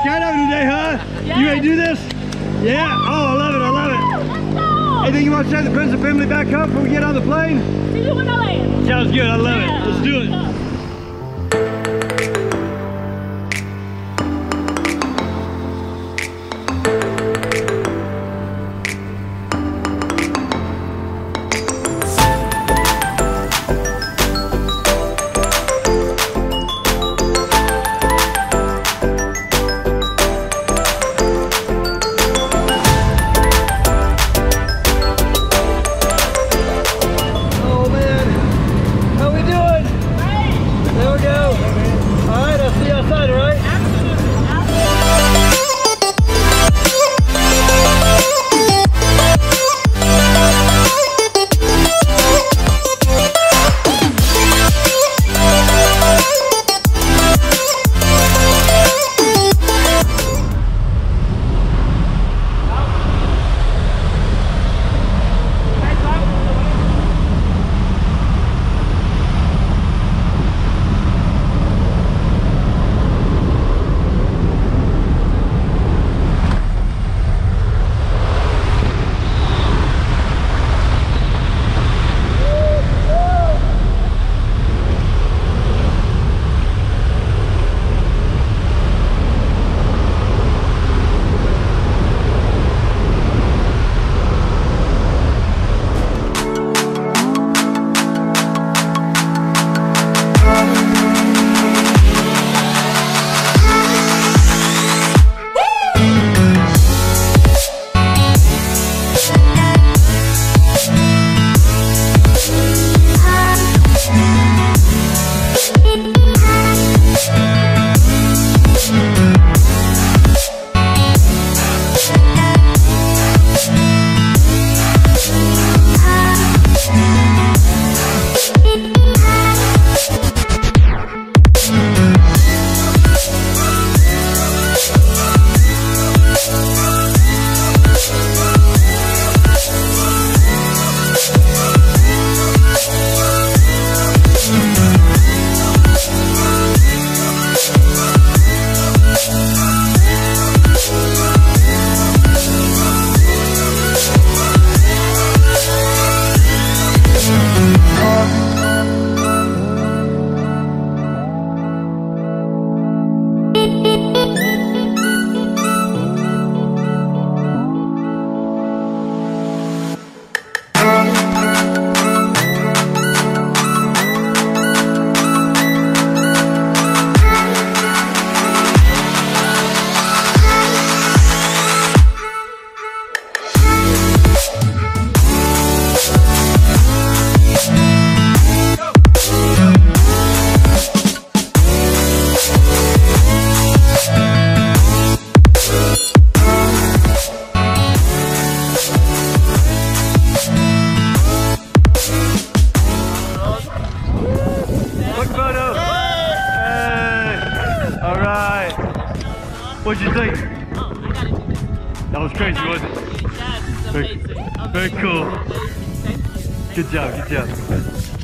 skydiving today, huh? Yes. You ready to do this? Yeah. Oh, I love it. I love it. Let's go. Anything you want to say to the friends and family back home before we get on the plane? Sounds good. I love yeah. it. Let's do it. What'd you think? Oh, I gotta that. Was crazy, wasn't it? Very- very cool. Good job. Good job.